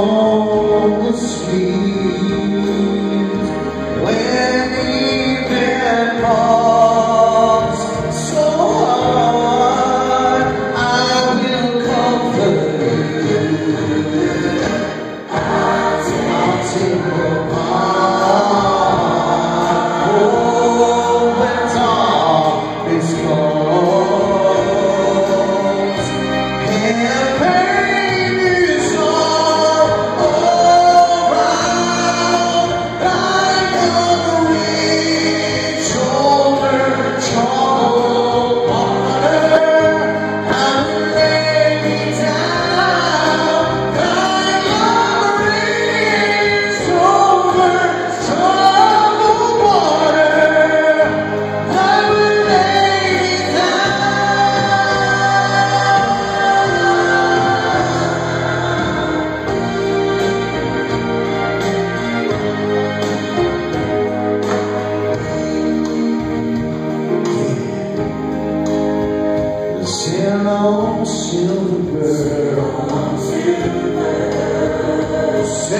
on the when evening falls.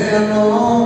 النار